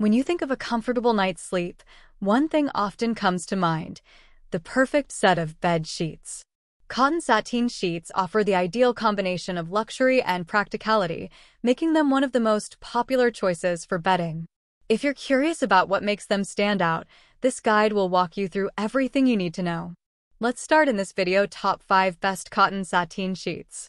When you think of a comfortable night's sleep, one thing often comes to mind the perfect set of bed sheets. Cotton sateen sheets offer the ideal combination of luxury and practicality, making them one of the most popular choices for bedding. If you're curious about what makes them stand out, this guide will walk you through everything you need to know. Let's start in this video top 5 best cotton sateen sheets.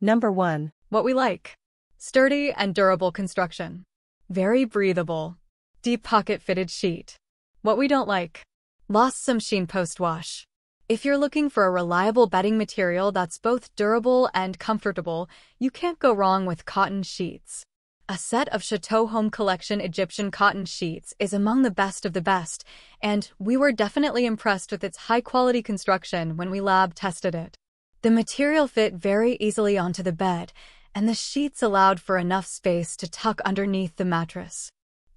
Number 1. What we like. Sturdy and durable construction. Very breathable. Deep pocket fitted sheet. What we don't like. Lost some sheen post-wash. If you're looking for a reliable bedding material that's both durable and comfortable, you can't go wrong with cotton sheets. A set of Chateau Home Collection Egyptian cotton sheets is among the best of the best, and we were definitely impressed with its high-quality construction when we lab tested it. The material fit very easily onto the bed, and the sheets allowed for enough space to tuck underneath the mattress.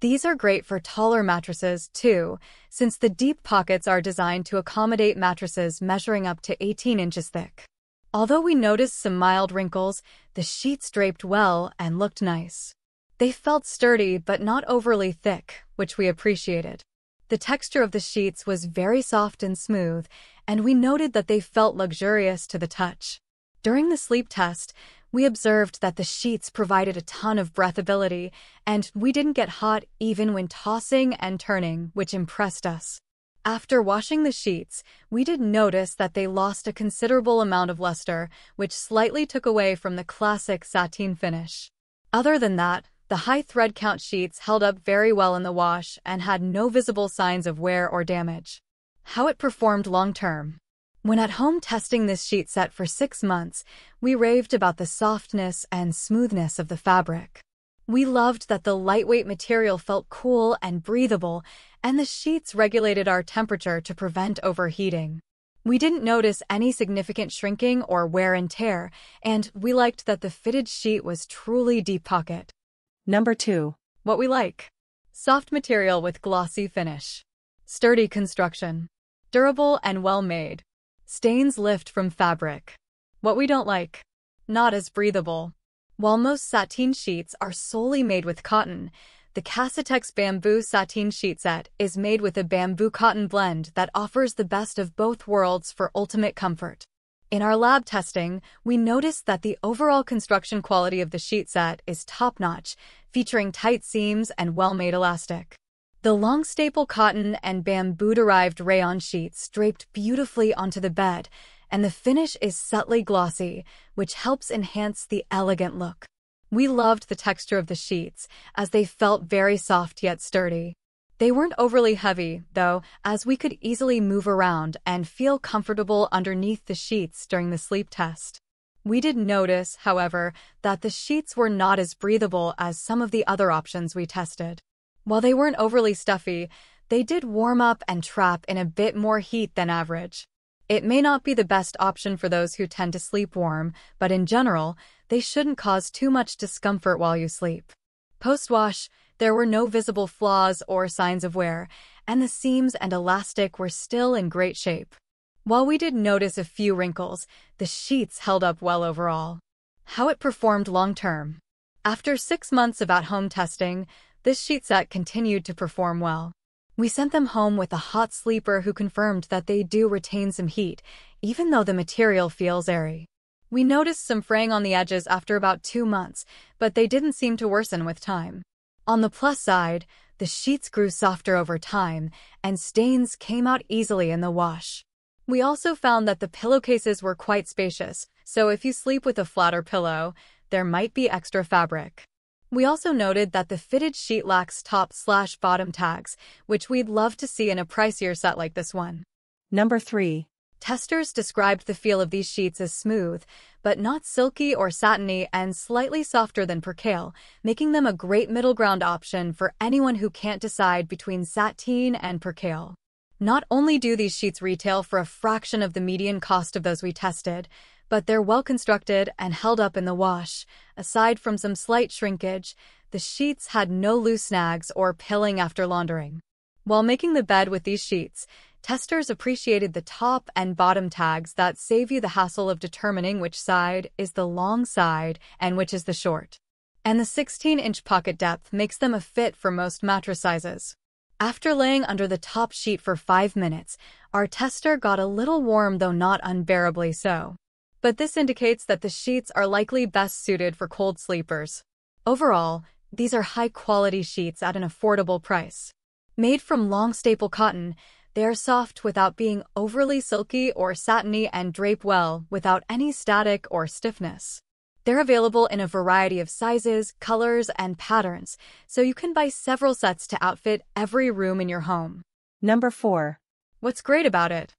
These are great for taller mattresses, too, since the deep pockets are designed to accommodate mattresses measuring up to 18 inches thick. Although we noticed some mild wrinkles, the sheets draped well and looked nice. They felt sturdy but not overly thick, which we appreciated. The texture of the sheets was very soft and smooth, and we noted that they felt luxurious to the touch. During the sleep test, we observed that the sheets provided a ton of breathability, and we didn't get hot even when tossing and turning, which impressed us. After washing the sheets, we did notice that they lost a considerable amount of luster, which slightly took away from the classic sateen finish. Other than that, the high thread count sheets held up very well in the wash and had no visible signs of wear or damage. How it performed long term. When at home testing this sheet set for six months, we raved about the softness and smoothness of the fabric. We loved that the lightweight material felt cool and breathable, and the sheets regulated our temperature to prevent overheating. We didn't notice any significant shrinking or wear and tear, and we liked that the fitted sheet was truly deep pocket. Number 2. What we like. Soft material with glossy finish. Sturdy construction. Durable and well made. Stains lift from fabric. What we don't like. Not as breathable. While most sateen sheets are solely made with cotton, the Kassatex Bamboo Sateen Sheet Set is made with a bamboo cotton blend that offers the best of both worlds for ultimate comfort. In our lab testing, we noticed that the overall construction quality of the sheet set is top-notch, featuring tight seams and well-made elastic. The long staple cotton and bamboo-derived rayon sheets draped beautifully onto the bed, and the finish is subtly glossy, which helps enhance the elegant look. We loved the texture of the sheets, as they felt very soft yet sturdy. They weren't overly heavy, though, as we could easily move around and feel comfortable underneath the sheets during the sleep test. We did notice, however, that the sheets were not as breathable as some of the other options we tested. While they weren't overly stuffy, they did warm up and trap in a bit more heat than average. It may not be the best option for those who tend to sleep warm, but in general, they shouldn't cause too much discomfort while you sleep. Post-wash, there were no visible flaws or signs of wear, and the seams and elastic were still in great shape. While we did notice a few wrinkles, the sheets held up well overall. How it performed long-term. After six months of at-home testing, this sheet set continued to perform well. We sent them home with a hot sleeper who confirmed that they do retain some heat, even though the material feels airy. We noticed some fraying on the edges after about two months, but they didn't seem to worsen with time. On the plus side, the sheets grew softer over time, and stains came out easily in the wash. We also found that the pillowcases were quite spacious, so if you sleep with a flatter pillow, there might be extra fabric. We also noted that the fitted sheet lacks top slash bottom tags, which we'd love to see in a pricier set like this one. Number 3. Testers described the feel of these sheets as smooth, but not silky or satiny and slightly softer than percale, making them a great middle ground option for anyone who can't decide between sateen and percale. Not only do these sheets retail for a fraction of the median cost of those we tested, but they're well constructed and held up in the wash. Aside from some slight shrinkage, the sheets had no loose snags or pilling after laundering. While making the bed with these sheets, testers appreciated the top and bottom tags that save you the hassle of determining which side is the long side and which is the short. And the 16-inch pocket depth makes them a fit for most mattress sizes. After laying under the top sheet for five minutes, our tester got a little warm though not unbearably so. But this indicates that the sheets are likely best suited for cold sleepers. Overall, these are high-quality sheets at an affordable price. Made from long staple cotton, they are soft without being overly silky or satiny and drape well without any static or stiffness. They're available in a variety of sizes, colors, and patterns, so you can buy several sets to outfit every room in your home. Number 4. What's great about it?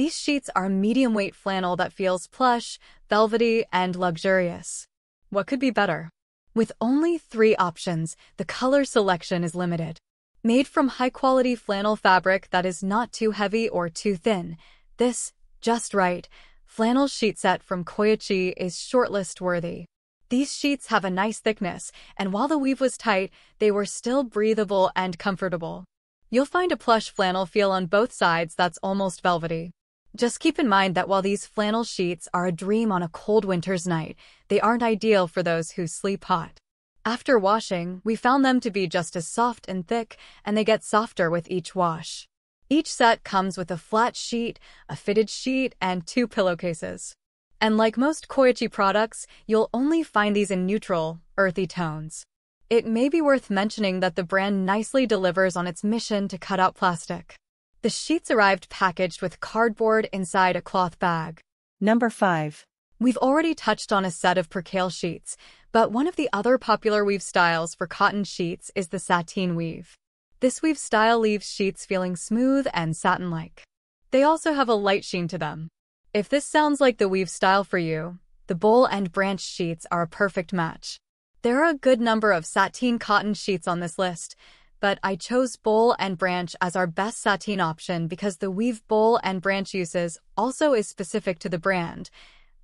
These sheets are medium weight flannel that feels plush, velvety, and luxurious. What could be better? With only three options, the color selection is limited. Made from high-quality flannel fabric that is not too heavy or too thin, this, just right, flannel sheet set from Coyuchi is shortlist worthy. These sheets have a nice thickness, and while the weave was tight, they were still breathable and comfortable. You'll find a plush flannel feel on both sides that's almost velvety. Just keep in mind that while these flannel sheets are a dream on a cold winter's night, they aren't ideal for those who sleep hot. After washing, we found them to be just as soft and thick, and they get softer with each wash. Each set comes with a flat sheet, a fitted sheet, and two pillowcases. And like most Coyuchi products, you'll only find these in neutral, earthy tones. It may be worth mentioning that the brand nicely delivers on its mission to cut out plastic. The sheets arrived packaged with cardboard inside a cloth bag. Number 5. We've already touched on a set of percale sheets, but one of the other popular weave styles for cotton sheets is the sateen weave. This weave style leaves sheets feeling smooth and satin-like. They also have a light sheen to them. If this sounds like the weave style for you, the Boll and Branch sheets are a perfect match. There are a good number of sateen cotton sheets on this list, but I chose Boll and Branch as our best sateen option because the weave Boll and Branch uses also is specific to the brand,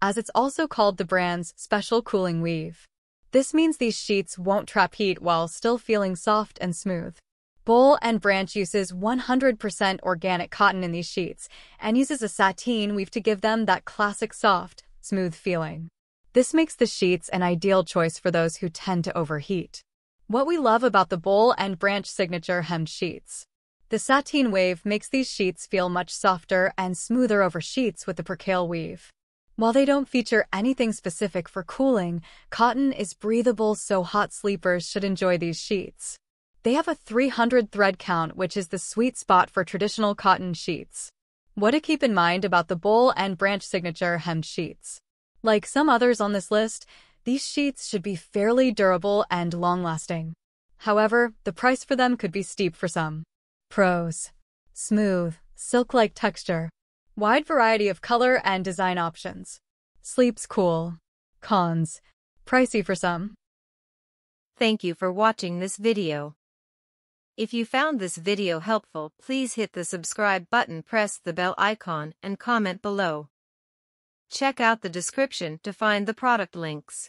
as it's also called the brand's special cooling weave. This means these sheets won't trap heat while still feeling soft and smooth. Boll and Branch uses 100% organic cotton in these sheets and uses a sateen weave to give them that classic soft, smooth feeling. This makes the sheets an ideal choice for those who tend to overheat. What we love about the Boll and Branch signature hemmed sheets. The sateen wave makes these sheets feel much softer and smoother over sheets with the percale weave. While they don't feature anything specific for cooling, cotton is breathable so hot sleepers should enjoy these sheets. They have a 300 thread count which is the sweet spot for traditional cotton sheets. What to keep in mind about the Boll and Branch signature hemmed sheets. Like some others on this list, these sheets should be fairly durable and long-lasting. However, the price for them could be steep for some. Pros. Smooth, silk-like texture, Wide variety of color and design options. Sleeps cool. Cons. Pricey for some. Thank you for watching this video. If you found this video helpful, please hit the subscribe button, press the bell icon, and comment below. Check out the description to find the product links.